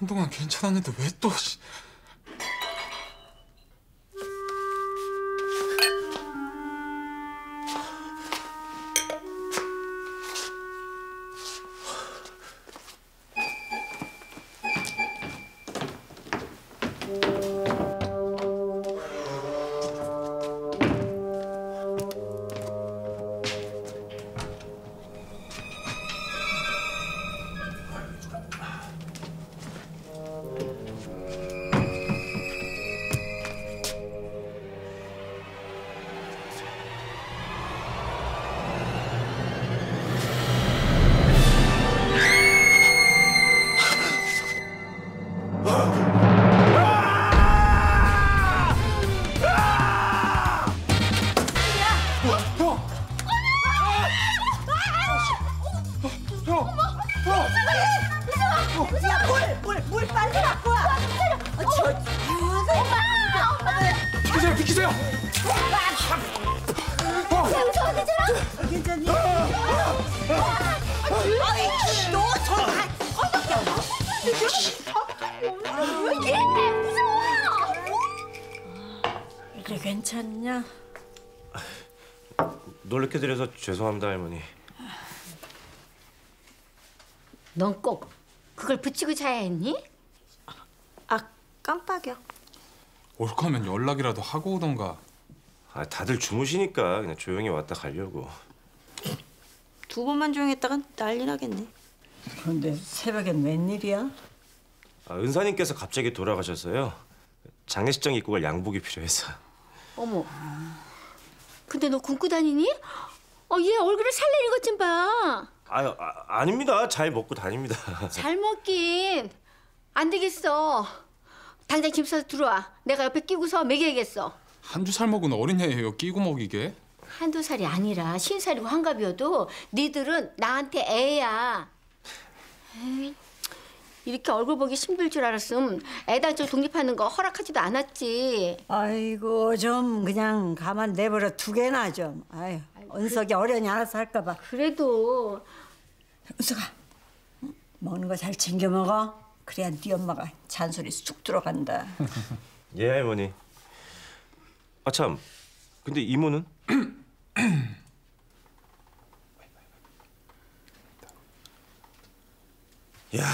한동안 괜찮았는데 왜 또? 어, 괜찮냐? 놀래켜 드려서 죄송합니다 할머니. 넌 꼭 그걸 붙이고 자야 했니? 아, 깜빡이야. 올 거면 연락이라도 하고 오던가. 아, 다들 주무시니까 그냥 조용히 왔다 가려고. 두 번만 조용했다간 난리 나겠네. 근데 새벽엔 웬일이야? 아, 은사님께서 갑자기 돌아가셨어요. 장례식장 갈 양복이 필요해서. 어머. 근데 너 굶고 다니니? 어, 얘 얼굴을 살리는 것좀 봐. 아유, 아, 아닙니다. 잘 먹고 다닙니다. 잘 먹긴. 안 되겠어. 당장 집 사서 들어와. 내가 옆에 끼고서 먹여야겠어. 한두 살 먹은 어린애예요. 끼고 먹이게. 한두 살이 아니라 쉰살이고 환갑이어도 니들은 나한테 애야. 에이, 이렇게 얼굴 보기 힘들 줄 알았음 애당초 독립하는 거 허락하지도 않았지. 아이고 좀 그냥 가만 내버려 두게나 좀. 아유 은석이 어련히 알아서 할까 봐. 그래도 은석아 응? 먹는 거 잘 챙겨 먹어. 그래야 네 엄마가 잔소리 쑥 들어간다. 예, 할머니. 아, 참. 근데 이모는? 야,